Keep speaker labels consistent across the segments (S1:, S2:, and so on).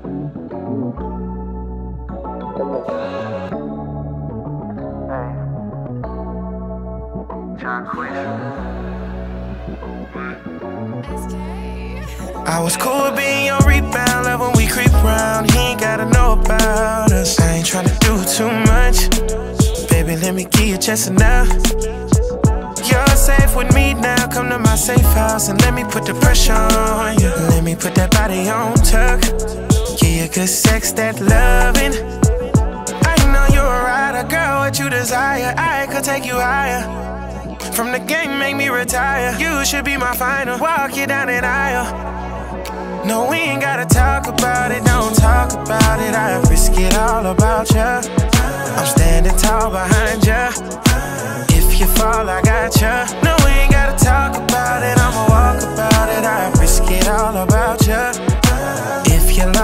S1: I was cool with being your rebound. Love when we creep round. He ain't gotta know about us. I ain't tryna do too much. Baby, let me give you a chance now safe with me now. Come to my safe house and let me put the pressure on you. Let me put that body on tuck. Give you good sex, that loving. I know you're a rider, girl. What you desire, I could take you higher. From the game, make me retire. You should be my final. Walk you down that aisle. No, we ain't gotta talk about it, don't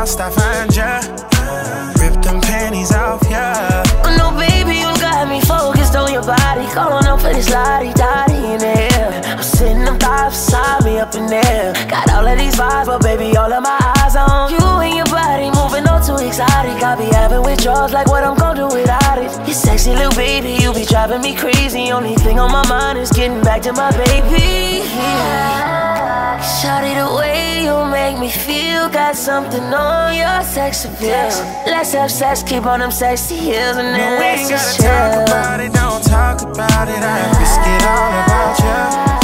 S1: lost, I find ya. Rip them panties off ya.
S2: Oh, no, baby, you got me focused on your body. Calling up for this lottie dottie in the air. I'm sitting them thighs beside me up in there. Got all of these vibes, but baby, all of my eyes on you and your body moving on too exotic. I be having withdrawals like what I'm gonna do without it. You sexy little baby, you be driving me crazy. Only thing on my mind is getting back to my baby. Shawty, the way you make me feel Got something on your sex appeal Let's have sex, keep on them sexy heels And then
S1: No, we ain't gotta talk about it, don't talk about it. I risk it all about ya.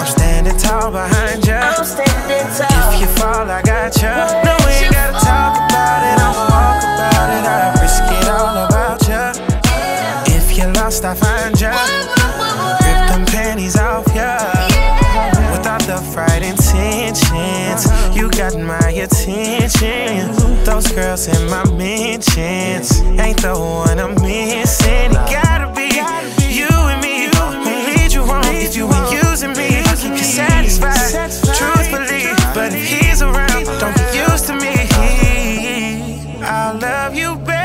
S1: I'm standing tall behind ya.
S2: I'm standing
S1: If you fall, I got ya. No, we ain't gotta talk about it, I'ma walk about it. I risk it all about ya. If you're lost, I find ya. Rip them panties off ya. Fright intentions, you got my attention. Those girls in my mentions ain't the one I'm missing. It gotta be you and me. Won't lead you wrong if you ain't using me. I Keep you satisfied, truthfully. But if he's around, don't get used to me. I'll love you better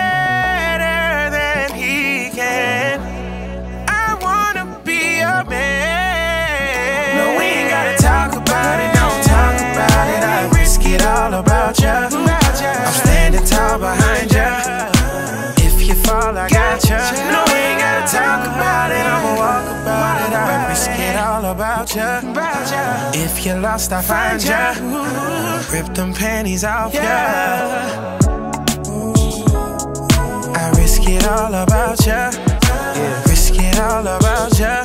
S1: about it, I'ma walk about it. I risk it all about ya. If you're lost, I find ya. Rip them panties off ya. I risk it all about ya. Risk it all about ya.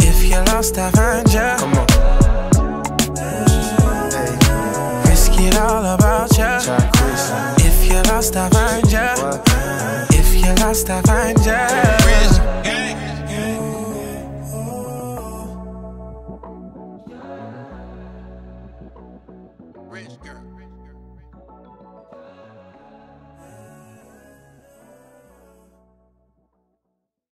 S1: If you're lost, I find ya. Come on. Risk it all about ya. If you're lost, I find ya. If you're lost, I find ya.